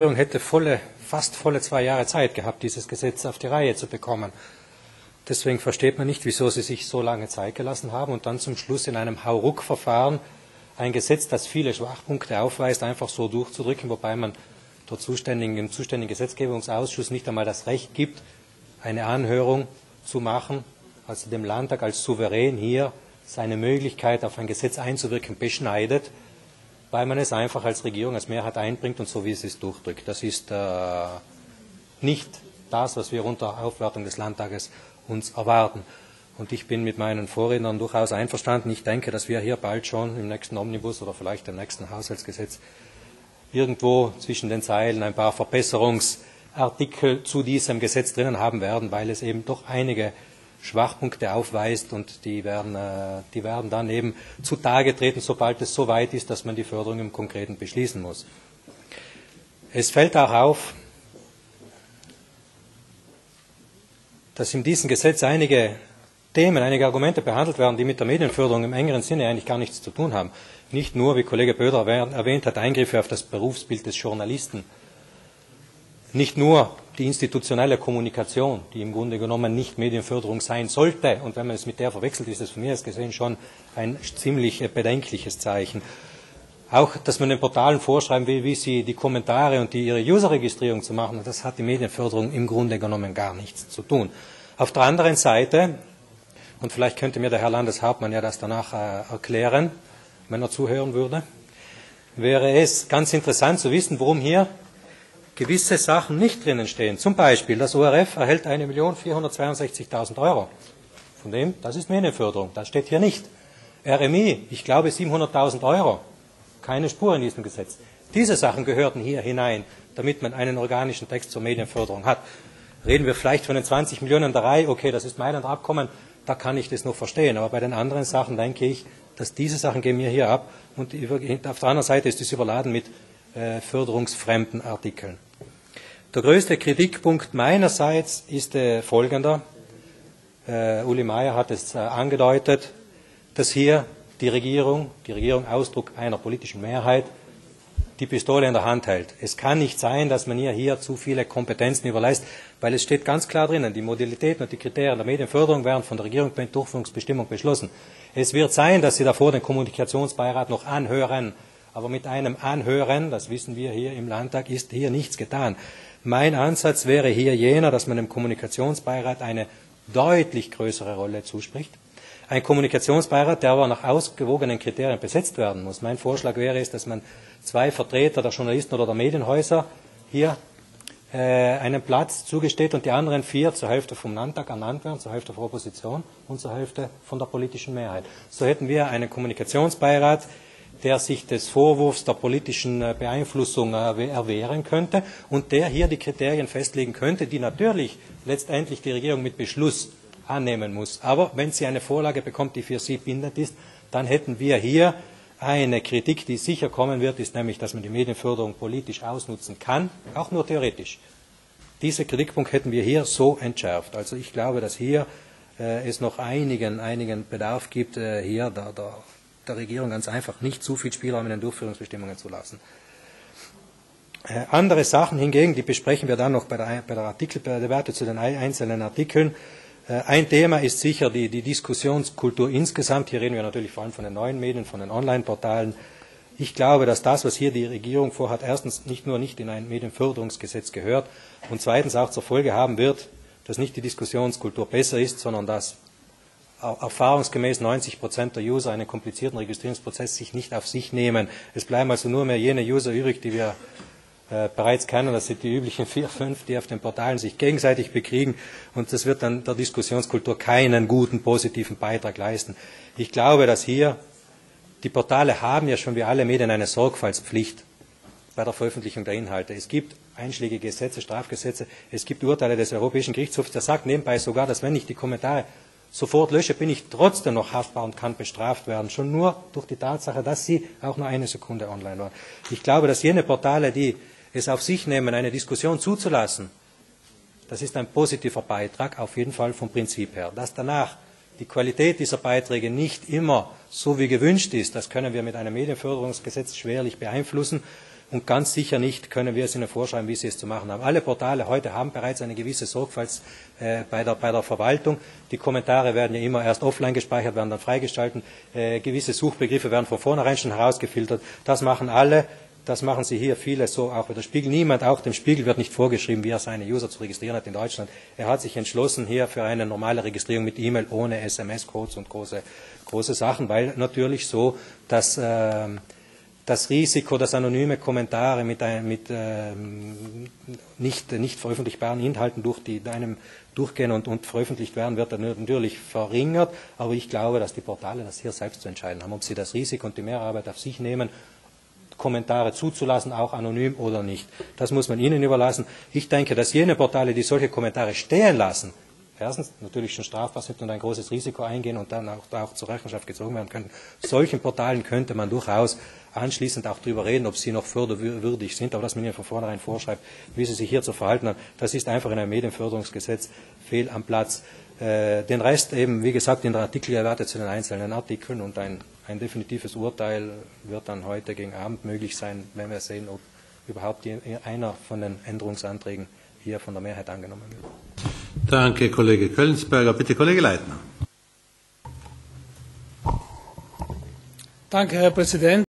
Regierung hätte volle, fast volle zwei Jahre Zeit gehabt, dieses Gesetz auf die Reihe zu bekommen. Deswegen versteht man nicht, wieso sie sich so lange Zeit gelassen haben und dann zum Schluss in einem Hauruck-Verfahren ein Gesetz, das viele Schwachpunkte aufweist, einfach so durchzudrücken, wobei man der zuständigen, im zuständigen Gesetzgebungsausschuss nicht einmal das Recht gibt, eine Anhörung zu machen, also dem Landtag als Souverän hier seine Möglichkeit, auf ein Gesetz einzuwirken, beschneidet weil man es einfach als Regierung, als Mehrheit einbringt und so wie es ist durchdrückt. Das ist äh, nicht das, was wir unter Aufwertung des Landtages uns erwarten. Und ich bin mit meinen Vorrednern durchaus einverstanden. Ich denke, dass wir hier bald schon im nächsten Omnibus oder vielleicht im nächsten Haushaltsgesetz irgendwo zwischen den Zeilen ein paar Verbesserungsartikel zu diesem Gesetz drinnen haben werden, weil es eben doch einige Schwachpunkte aufweist und die werden, äh, die werden dann eben zutage treten, sobald es so weit ist, dass man die Förderung im Konkreten beschließen muss. Es fällt auch auf, dass in diesem Gesetz einige Themen, einige Argumente behandelt werden, die mit der Medienförderung im engeren Sinne eigentlich gar nichts zu tun haben. Nicht nur, wie Kollege Böder erwähnt hat, Eingriffe auf das Berufsbild des Journalisten. Nicht nur die institutionelle Kommunikation, die im Grunde genommen nicht Medienförderung sein sollte. Und wenn man es mit der verwechselt, ist es von mir aus gesehen schon ein ziemlich bedenkliches Zeichen. Auch, dass man den Portalen vorschreiben will, wie sie die Kommentare und die, ihre Userregistrierung zu machen, das hat die Medienförderung im Grunde genommen gar nichts zu tun. Auf der anderen Seite, und vielleicht könnte mir der Herr Landeshauptmann ja das danach äh, erklären, wenn er zuhören würde, wäre es ganz interessant zu wissen, worum hier gewisse Sachen nicht drinnen stehen. Zum Beispiel, das ORF erhält 1.462.000 Euro. Von dem, das ist Medienförderung, das steht hier nicht. RMI, ich glaube 700.000 Euro. Keine Spur in diesem Gesetz. Diese Sachen gehörten hier hinein, damit man einen organischen Text zur Medienförderung hat. Reden wir vielleicht von den 20 Millionen der Reihe, okay, das ist Mailand Abkommen, da kann ich das noch verstehen. Aber bei den anderen Sachen denke ich, dass diese Sachen gehen mir hier ab und auf der anderen Seite ist es überladen mit äh, förderungsfremden Artikeln. Der größte Kritikpunkt meinerseits ist äh, folgender. Äh, Uli Meier hat es äh, angedeutet, dass hier die Regierung, die Regierung Ausdruck einer politischen Mehrheit, die Pistole in der Hand hält. Es kann nicht sein, dass man ihr hier zu viele Kompetenzen überlässt, weil es steht ganz klar drinnen, die Modalitäten und die Kriterien der Medienförderung werden von der Regierung per Durchführungsbestimmung beschlossen. Es wird sein, dass Sie davor den Kommunikationsbeirat noch anhören, aber mit einem Anhören, das wissen wir hier im Landtag, ist hier nichts getan. Mein Ansatz wäre hier jener, dass man dem Kommunikationsbeirat eine deutlich größere Rolle zuspricht. Ein Kommunikationsbeirat, der aber nach ausgewogenen Kriterien besetzt werden muss. Mein Vorschlag wäre es, dass man zwei Vertreter der Journalisten oder der Medienhäuser hier äh, einen Platz zugesteht und die anderen vier zur Hälfte vom Landtag ernannt werden, zur Hälfte von Opposition und zur Hälfte von der politischen Mehrheit. So hätten wir einen Kommunikationsbeirat, der sich des Vorwurfs der politischen äh, Beeinflussung äh, erwehren könnte und der hier die Kriterien festlegen könnte, die natürlich letztendlich die Regierung mit Beschluss annehmen muss. Aber wenn sie eine Vorlage bekommt, die für sie bindend ist, dann hätten wir hier eine Kritik, die sicher kommen wird, ist nämlich, dass man die Medienförderung politisch ausnutzen kann, auch nur theoretisch. Dieser Kritikpunkt hätten wir hier so entschärft. Also ich glaube, dass hier äh, es noch einigen, einigen Bedarf gibt, äh, hier da, da der Regierung ganz einfach nicht zu viel Spielraum in den Durchführungsbestimmungen zu lassen. Äh, andere Sachen hingegen, die besprechen wir dann noch bei der, bei der Artikeldebatte zu den einzelnen Artikeln. Äh, ein Thema ist sicher die, die Diskussionskultur insgesamt. Hier reden wir natürlich vor allem von den neuen Medien, von den Online-Portalen. Ich glaube, dass das, was hier die Regierung vorhat, erstens nicht nur nicht in ein Medienförderungsgesetz gehört und zweitens auch zur Folge haben wird, dass nicht die Diskussionskultur besser ist, sondern dass erfahrungsgemäß 90 Prozent der User einen komplizierten Registrierungsprozess sich nicht auf sich nehmen. Es bleiben also nur mehr jene User übrig, die wir äh, bereits kennen. Das sind die üblichen vier, fünf, die auf den Portalen sich gegenseitig bekriegen. Und das wird dann der Diskussionskultur keinen guten, positiven Beitrag leisten. Ich glaube, dass hier die Portale haben ja schon wie alle Medien eine Sorgfaltspflicht bei der Veröffentlichung der Inhalte. Es gibt einschlägige Gesetze, Strafgesetze, es gibt Urteile des Europäischen Gerichtshofs, der sagt nebenbei sogar, dass wenn ich die Kommentare sofort lösche, bin ich trotzdem noch haftbar und kann bestraft werden. Schon nur durch die Tatsache, dass sie auch nur eine Sekunde online waren. Ich glaube, dass jene Portale, die es auf sich nehmen, eine Diskussion zuzulassen, das ist ein positiver Beitrag, auf jeden Fall vom Prinzip her. Dass danach die Qualität dieser Beiträge nicht immer so wie gewünscht ist, das können wir mit einem Medienförderungsgesetz schwerlich beeinflussen. Und ganz sicher nicht können wir es ihnen vorschreiben, wie sie es zu machen haben. Alle Portale heute haben bereits eine gewisse Sorgfalt äh, bei, der, bei der Verwaltung. Die Kommentare werden ja immer erst offline gespeichert, werden dann freigeschalten. Äh, gewisse Suchbegriffe werden von vornherein schon herausgefiltert. Das machen alle. Das machen sie hier viele so auch bei der Spiegel. Niemand, auch dem Spiegel wird nicht vorgeschrieben, wie er seine User zu registrieren hat in Deutschland. Er hat sich entschlossen hier für eine normale Registrierung mit E-Mail ohne SMS-Codes und große, große Sachen, weil natürlich so, dass äh, das Risiko, dass anonyme Kommentare mit, ein, mit äh, nicht, nicht veröffentlichbaren Inhalten durch die, einem durchgehen und, und veröffentlicht werden, wird natürlich verringert. Aber ich glaube, dass die Portale das hier selbst zu entscheiden haben, ob sie das Risiko und die Mehrarbeit auf sich nehmen Kommentare zuzulassen, auch anonym oder nicht. Das muss man Ihnen überlassen. Ich denke, dass jene Portale, die solche Kommentare stehen lassen, erstens natürlich schon strafbar sind und ein großes Risiko eingehen und dann auch, auch zur Rechenschaft gezogen werden können. Solchen Portalen könnte man durchaus anschließend auch darüber reden, ob sie noch förderwürdig sind, aber dass man ihnen von vornherein vorschreibt, wie sie sich hier zu verhalten haben, das ist einfach in einem Medienförderungsgesetz fehl am Platz. Äh, den Rest eben, wie gesagt, in der Artikel erwartet zu den einzelnen Artikeln und ein ein definitives Urteil wird dann heute gegen Abend möglich sein, wenn wir sehen, ob überhaupt einer von den Änderungsanträgen hier von der Mehrheit angenommen wird. Danke, Kollege Köllensberger. Bitte, Kollege Leitner. Danke, Herr Präsident.